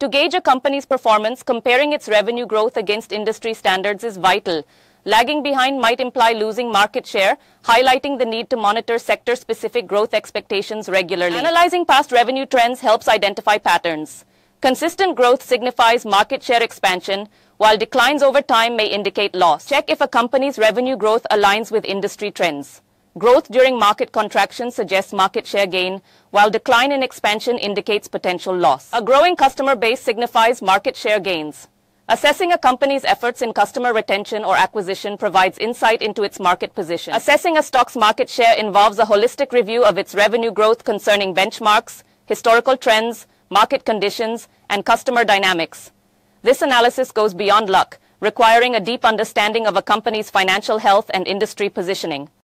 To gauge a company's performance, comparing its revenue growth against industry standards is vital. Lagging behind might imply losing market share, highlighting the need to monitor sector-specific growth expectations regularly. Analyzing past revenue trends helps identify patterns. Consistent growth signifies market share expansion, while declines over time may indicate loss. Check if a company's revenue growth aligns with industry trends. Growth during market contraction suggests market share gain, while decline in expansion indicates potential loss. A growing customer base signifies market share gains. Assessing a company's efforts in customer retention or acquisition provides insight into its market position. Assessing a stock's market share involves a holistic review of its revenue growth concerning benchmarks, historical trends, market conditions, and customer dynamics. This analysis goes beyond luck, requiring a deep understanding of a company's financial health and industry positioning.